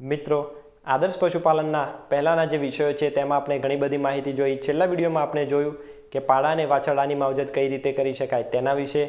મિત્રો, આદર્શ પશુપાલનના પહેલાંના જે વિષયો છે, તેમાં આપણે ઘણી બધી માહિતી જોઈ. છેલ્લા વિડીયોમાં આપણે જોયું કે પાડા અને વાછરડાની માવજત કઈ રીતે કરી શકાય તેના વિશે.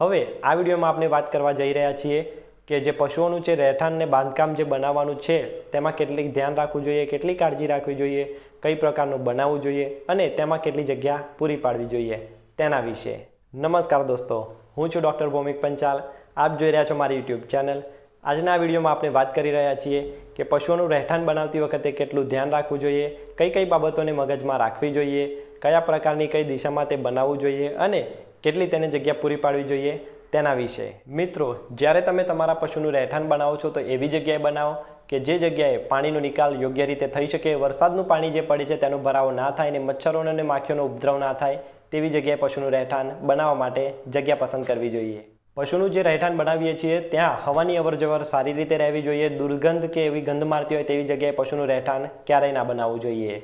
હવે આ વિડીયોમાં આપણે વાત કરવા જઈ રહ્યા છીએ કે જે પશુઓનું છે રહેઠાણને બાંધકામ જે બનાવવાનું છે, તેમાં કેટલીક ધ્યાન રાખવું જોઈએ, કેટલી કાળજી રાખવી જોઈએ, કઈ પ્રકારનું બનાવવું જોઈએ અને તેમાં કેટલી જગ્યા પૂરી પાડવી જોઈએ તેના વિશે. નમસ્કાર દોસ્તો, હું છું ડૉક્ટર ભૌમિક પંચાલ. આપ જોઈ રહ્યા છો મારી યુટ્યુબ ચેનલ આજના વિડીયોમાં આપણે વાત કરી રહ્યા છીએ કે પશુઓનું રહેઠાણ બનાવતી વખતે કેટલું ધ્યાન રાખવું જોઈએ, કઈ કઈ બાબતોને મગજમાં રાખવી જોઈએ, કયા પ્રકારની કઈ દિશામાં તે બનાવવું જોઈએ અને કેટલી તેને જગ્યા પૂરી પાડવી જોઈએ તેના વિશે. મિત્રો, જ્યારે તમે તમારા પશુનું રહેઠાણ બનાવો છો તો એવી જગ્યાએ બનાવો કે જે જગ્યાએ પાણીનો નિકાલ યોગ્ય રીતે થઈ શકે, વરસાદનું પાણી જે પડે છે તેનો ભરાવો ના થાય અને મચ્છરોનો અને માખીઓનો ઉપદ્રવ ના થાય, તેવી જગ્યાએ પશુનું રહેઠાણ બનાવવા માટે જગ્યા પસંદ કરવી જોઈએ. પશુનું જે રહેઠાણ બનાવીએ છીએ, ત્યાં હવાની અવરજવર સારી રીતે રહેવી જોઈએ, દુર્ગંધ કે એવી ગંધ મારતી હોય તેવી જગ્યાએ પશુનું રહેઠાણ ક્યારેય ના બનાવવું જોઈએ.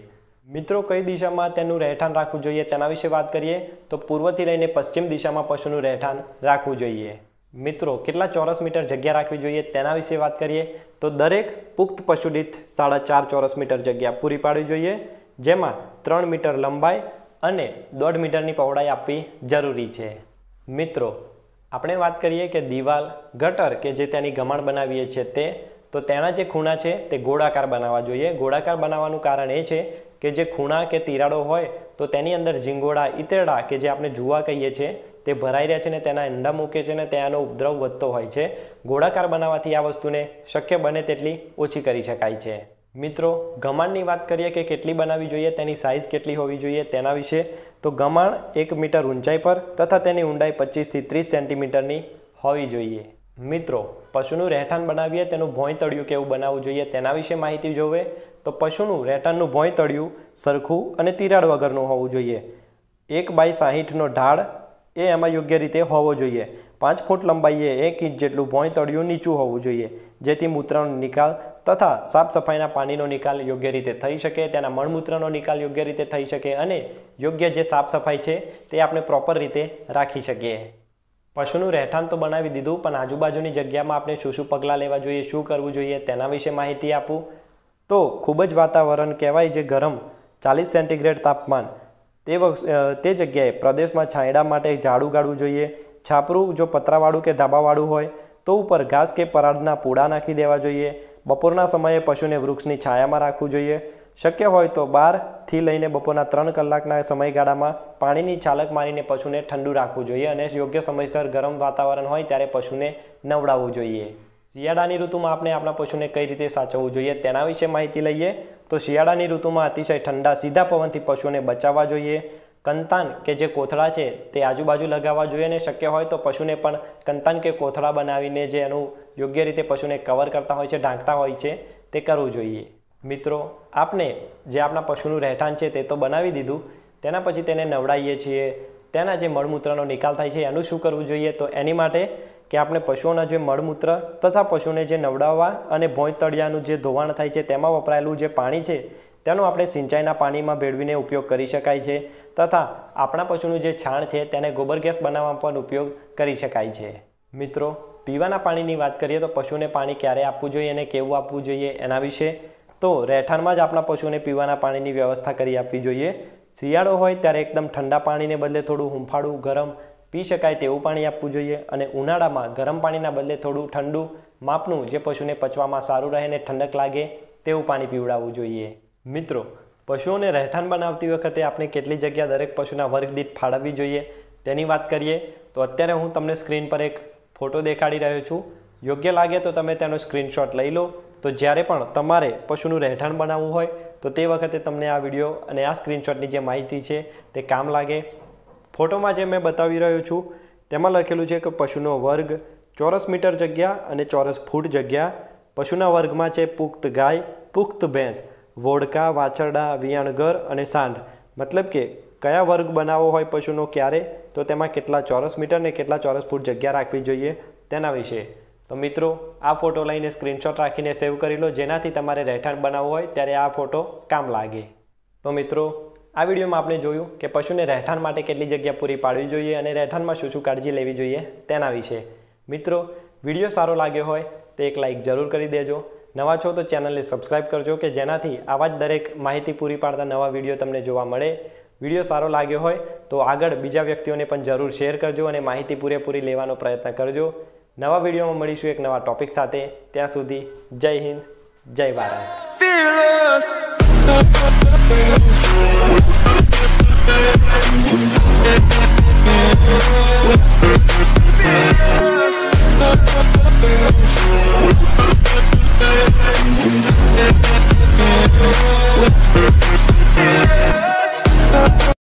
મિત્રો, કઈ દિશામાં તેનું રહેઠાણ રાખવું જોઈએ તેના વિશે વાત કરીએ, તો પૂર્વથી લઈને પશ્ચિમ દિશામાં પશુનું રહેઠાણ રાખવું જોઈએ. મિત્રો, કેટલા ચોરસ મીટર જગ્યા રાખવી જોઈએ તેના વિશે વાત કરીએ, તો દરેક પુખ્ત પશુ દીઠ સાડા ચાર ચોરસ મીટર જગ્યા પૂરી પાડવી જોઈએ, જેમાં ત્રણ મીટર લંબાઈ અને દોઢ મીટરની પહોળાઈ આપવી જરૂરી છે. મિત્રો આપણે વાત કરીએ કે દિવાલ, ગટર કે જે તેની ગમાણ બનાવીએ છીએ તે, તો તેના જે ખૂણા છે તે ગોળાકાર બનાવવા જોઈએ. ગોળાકાર બનાવવાનું કારણ એ છે કે જે ખૂણા કે તિરાડો હોય, તો તેની અંદર ઝીંગોળા ઇતરડા કે જે આપણે જુવા કહીએ છીએ, તે ભરાઈ રહ્યા છે ને તેના ઈંડા મૂકે છે ને ત્યાંનો ઉપદ્રવ વધતો હોય છે. ગોળાકાર બનાવવાથી આ વસ્તુને શક્ય બને તેટલી ઓછી કરી શકાય છે. મિત્રો, ગમાણની વાત કરીએ કે કેટલી બનાવવી જોઈએ, તેની સાઇઝ કેટલી હોવી જોઈએ તેના વિશે, તો ગમાણ એક મીટર ઊંચાઈ પર તથા તેની ઊંડાઈ પચીસથી ત્રીસ સેન્ટીમીટરની હોવી જોઈએ. મિત્રો, પશુનું રહેઠાણ બનાવીએ, તેનું ભોંય તળિયું કેવું બનાવવું જોઈએ તેના વિશે માહિતી જોવે, તો પશુનું રહેઠાણનું ભોંય તળિયું સરખું અને તિરાડ વગરનું હોવું જોઈએ. એક બાય સાહીઠનો ઢાળ એ એમાં યોગ્ય રીતે હોવો જોઈએ. પાંચ ફૂટ લંબાઈએ એક ઇંચ જેટલું ભોંય તળિયું નીચું હોવું જોઈએ, જેથી મૂત્રનો નિકાલ તથા સાફ સફાઈના પાણીનો નિકાલ યોગ્ય રીતે થઈ શકે તેના મળમૂત્રનો નિકાલ યોગ્ય રીતે થઈ શકે અને યોગ્ય જે સાફ સફાઈ છે તે આપણે પ્રોપર રીતે રાખી શકીએ. પશુનું રહેઠાણ તો બનાવી દીધું, પણ આજુબાજુની જગ્યામાં આપણે શું શું પગલાં લેવા જોઈએ, શું કરવું જોઈએ તેના વિશે માહિતી આપું. તો ખૂબ જ વાતાવરણ કહેવાય જે ગરમ ચાલીસ સેન્ટીગ્રેડ તાપમાન, તે તે જગ્યાએ પ્રદેશમાં છાંયડા માટે ઝાડુ ગાળવું જોઈએ. છાપરું જો પતરાવાળું કે ધાબાવાળું હોય તો ઉપર ઘાસ કે પરાળના પૂડા નાખી દેવા જોઈએ. બપોરના સમયે પશુને વૃક્ષની છાયામાં રાખવું જોઈએ. શક્ય હોય તો બારથી લઈને બપોરના ત્રણ કલાકના સમયગાળામાં પાણીની છાલક મારીને પશુને ઠંડુ રાખવું જોઈએ અને યોગ્ય સમયસર ગરમ વાતાવરણ હોય ત્યારે પશુને નવડાવવું જોઈએ. શિયાળાની ઋતુમાં આપણે આપણા પશુને કઈ રીતે સાચવવું જોઈએ તેના વિશે માહિતી લઈએ. તો શિયાળાની ઋતુમાં અતિશય ઠંડા સીધા પવનથી પશુને બચાવવા જોઈએ. કંતાન કે જે કોથળા છે તે આજુબાજુ લગાવવા જોઈએ અને શક્ય હોય તો પશુને પણ કંતાન કે કોથળા બનાવીને જે એનું યોગ્ય રીતે પશુને કવર કરતા હોય છે, ઢાંકતા હોય છે, તે કરવું જોઈએ. મિત્રો આપણે જે આપણા પશુનું રહેઠાણ છે તે તો બનાવી દીધું, તેના પછી તેને નવડાવીએ છીએ. તેના જે મળમૂત્રનો નિકાલ થાય છે, એનું શું કરવું જોઈએ? તો એની માટે કે આપણે પશુઓના જે મળમૂત્ર તથા પશુને જે નવડાવવા અને ભોંય તળિયાનું જે ધોવાણ થાય છે, તેમાં વપરાયેલું જે પાણી છે, તેનો આપણે સિંચાઈના પાણીમાં ભેળવીને ઉપયોગ કરી શકાય છે. તથા આપણા પશુનું જે છાણ છે તેને ગોબર ગેસ બનાવવા પણ ઉપયોગ કરી શકાય છે. મિત્રો, પીવાના પાણીની વાત કરીએ તો પશુને પાણી ક્યારે આપવું જોઈએ અને કેવું આપવું જોઈએ એના વિશે? તો રહેઠાણમાં જ આપણા પશુને પીવાના પાણીની વ્યવસ્થા કરી આપવી જોઈએ. શિયાળો હોય ત્યારે એકદમ ઠંડા પાણીને બદલે થોડું હુંફાળું, ગરમ પી શકાય તેવું પાણી આપવું જોઈએ અને ઉનાળામાં ગરમ પાણીના બદલે થોડું ઠંડુ માપનું જે પશુને પચવામાં સારું રહે અને ઠંડક લાગે તેવું પાણી પીવડાવવું જોઈએ. મિત્રો પશુઓને રહેઠાણ બનાવતી વખતે આપણે કેટલી જગ્યા દરેક પશુના વર્ગ દીઠ ફાળવવી જોઈએ તેની વાત કરીએ તો અત્યારે હું તમને સ્ક્રીન પર એક ફોટો દેખાડી રહ્યો છું. યોગ્ય લાગે તો તમે તેનો સ્ક્રીનશોટ લઈ લો. તો જ્યારે પણ તમારે પશુનું રહેઠાણ બનાવવું હોય તો તે વખતે તમને આ વીડિયો અને આ સ્ક્રીનશોટની જે માહિતી છે તે કામ લાગે. ફોટોમાં જે મેં બતાવી રહ્યો છું તેમાં લખેલું છે કે પશુનો વર્ગ ચોરસ મીટર જગ્યા અને ચોરસ ફૂટ જગ્યા. પશુના વર્ગમાં છે પુખ્ત ગાય, પુખ્ત ભેંસ. વોડકા, વાછરડા, વિયાણઘર અને સાંઢ. મતલબ કે કયા વર્ગ બનાવવો હોય પશુનો ક્યારે? તો તેમાં કેટલા ચોરસ મીટર ને કેટલા ચોરસ ફૂટ જગ્યા રાખવી જોઈએ તેના વિશે. તો મિત્રો, આ ફોટો લઈને સ્ક્રીનશોટ રાખીને સેવ કરી લો. જેનાથી તમારે રહેઠાણ બનાવવું હોય ત્યારે આ ફોટો કામ લાગે. તો મિત્રો, આ વિડીયોમાં આપણે જોયું કે પશુને રહેઠાણ માટે કેટલી જગ્યા પૂરી પાડવી જોઈએ અને રહેઠાણમાં શું શું કાળજી લેવી જોઈએ તેના વિશે. મિત્રો, વીડિયો સારો લાગ્યો હોય તો એક લાઇક જરૂર કરી દેજો. નવા છો તો ચેનલને સબસ્ક્રાઇબ કરજો કે જેનાથી આવા જ દરેક માહિતી પૂરી પાડતા નવા વીડિયો તમને જોવા મળે. વીડિયો સારો લાગ્યો હોય તો આગળ બીજા વ્યક્તિઓને પણ જરૂર શેર કરજો અને માહિતી પૂરેપૂરી લેવાનો પ્રયત્ન કરજો. નવા વિડીયોમાં મળીશું એક નવા ટોપિક સાથે. ત્યાં સુધી જય હિન્દ, જય ભારત.